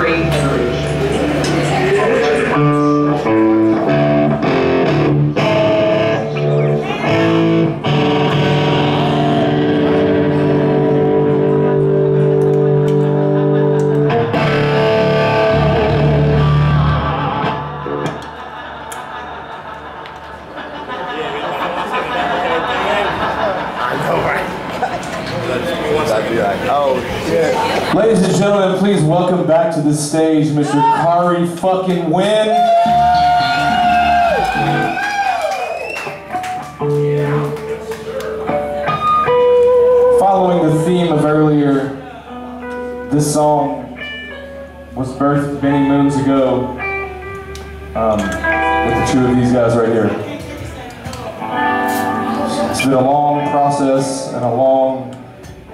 Ladies the stage Mr. Kari fucking Wynn. Following the theme of earlier, this song was birthed many moons ago um, with the two of these guys right here. It's been a long process and a long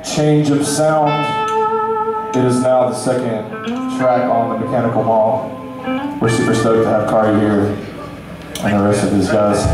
change of sound. It is now the second track on the Mechanical Mall. We're super stoked to have Kari here and the rest of these guys.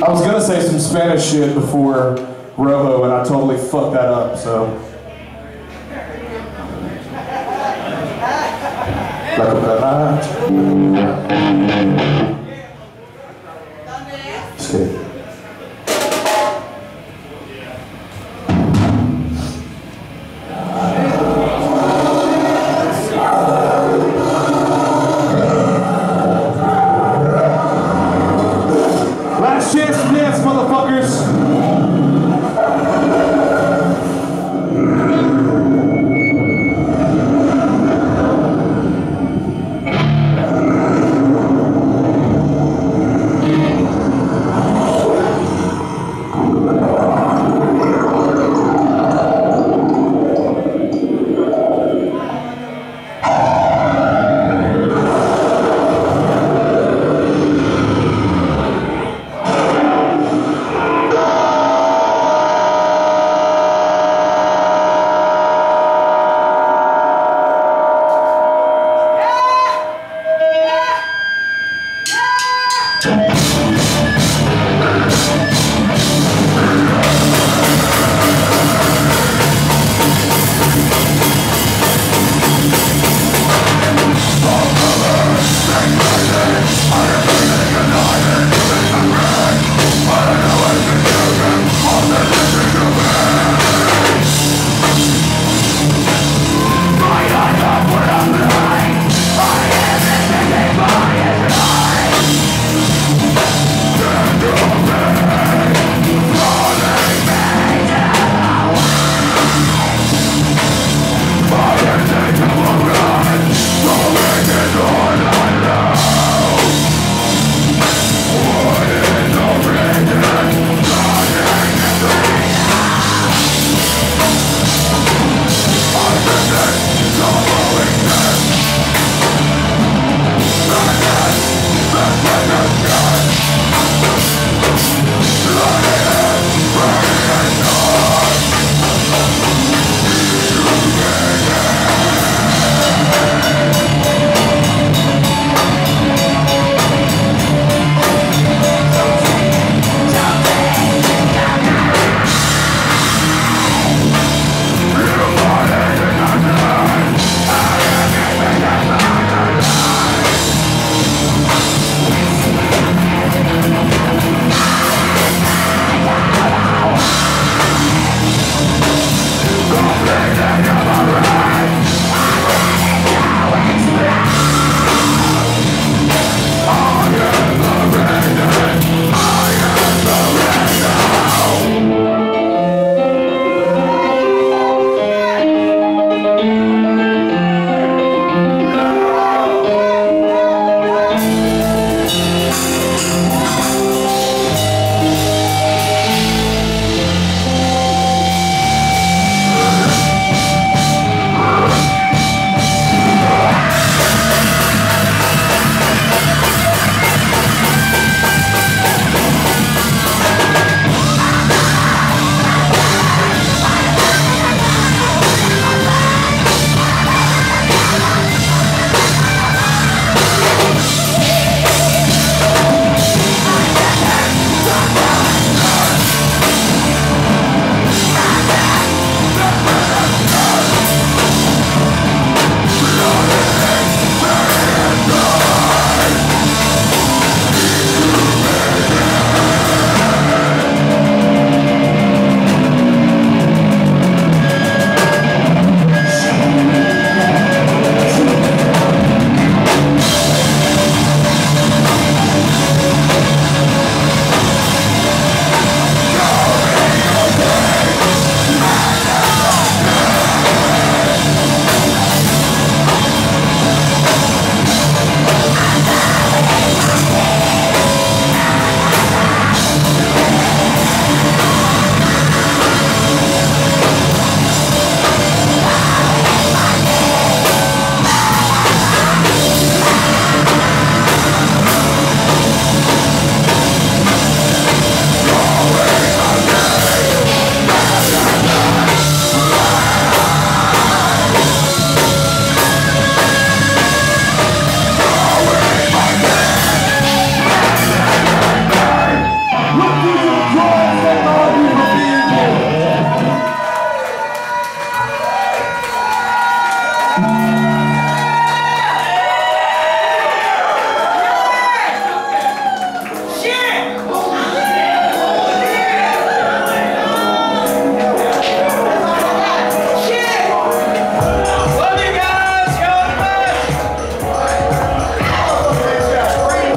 I was gonna say some Spanish shit before Rojo, and I totally fucked that up, so. Skate.